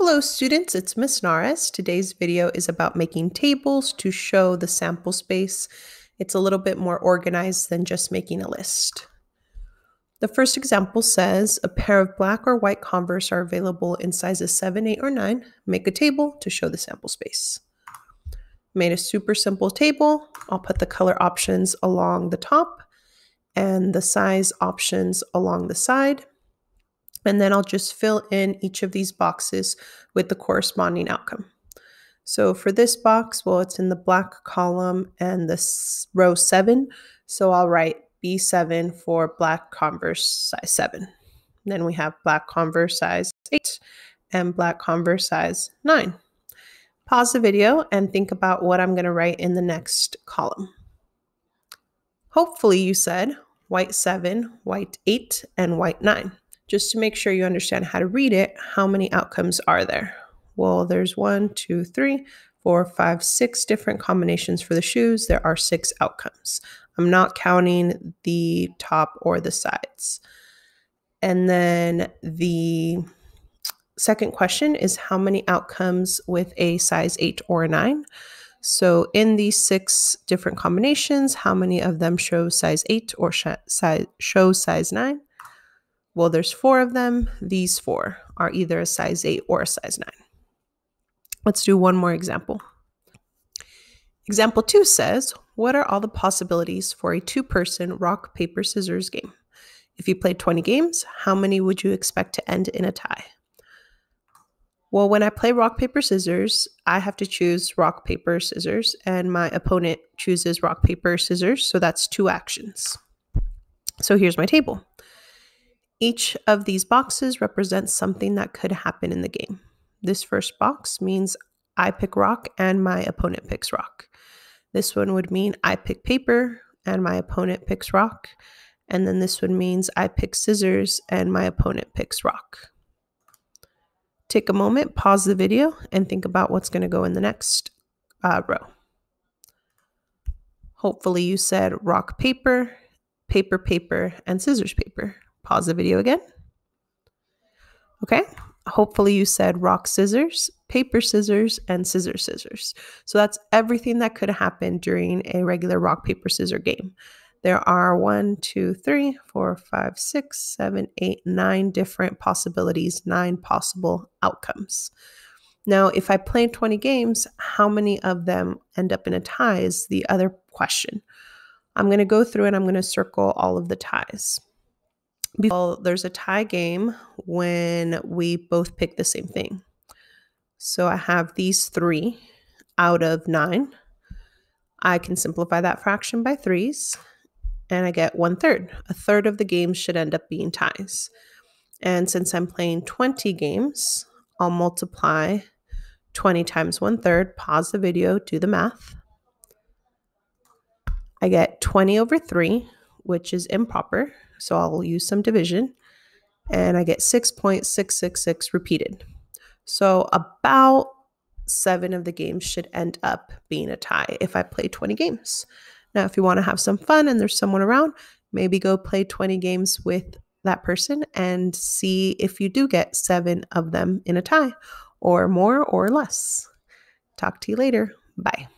Hello students, it's Miss Narez. Today's video is about making tables to show the sample space. It's a little bit more organized than just making a list. The first example says a pair of black or white Converse are available in sizes 7, 8, or 9. Make a table to show the sample space. Made a super simple table. I'll put the color options along the top and the size options along the side. And then I'll just fill in each of these boxes with the corresponding outcome. So for this box, well, it's in the black column and this row seven. So I'll write B7 for black Converse size seven. Then we have black Converse size eight and black Converse size nine. Pause the video and think about what I'm going to write in the next column. Hopefully you said white 7, white 8, and white 9 just to make sure you understand how to read it, how many outcomes are there? Well, there's one, two, three, four, five, six different combinations for the shoes. There are six outcomes. I'm not counting the top or the sides. And then the second question is how many outcomes with a size 8 or a 9? So in these six different combinations, how many of them show size 8 or sh- size, show size 9? Well, there's four of them. These four are either a size 8 or a size 9. Let's do one more example. Example 2 says, What are all the possibilities for a two person rock, paper, scissors game? If you played 20 games, how many would you expect to end in a tie? Well, when I play rock, paper, scissors, I have to choose rock, paper, scissors, and my opponent chooses rock, paper, scissors. So that's two actions. So here's my table. Each of these boxes represents something that could happen in the game. This first box means I pick rock and my opponent picks rock. This one would mean I pick paper and my opponent picks rock. And then this one means I pick scissors and my opponent picks rock. Take a moment, pause the video, and think about what's going to go in the next uh, row. Hopefully, you said rock, paper, paper, paper, and scissors, paper. Pause the video again. Okay. Hopefully, you said rock, scissors, paper, scissors, and scissors, scissors. So that's everything that could happen during a regular rock, paper, scissors game. There are one, two, three, four, five, six, seven, eight, nine different possibilities, nine possible outcomes. Now, if I play 20 games, how many of them end up in a tie is the other question. I'm going to go through and I'm going to circle all of the ties. Well, there's a tie game when we both pick the same thing. So I have these three out of nine. I can simplify that fraction by threes and I get one third. A third of the games should end up being ties. And since I'm playing 20 games, I'll multiply 20 times one third, pause the video, do the math. I get 20 over 3, which is improper. So I'll use some division and I get 6.666 repeated. So about seven of the games should end up being a tie if I play 20 games. Now, if you want to have some fun and there's someone around, maybe go play 20 games with that person and see if you do get seven of them in a tie or more or less. Talk to you later. Bye.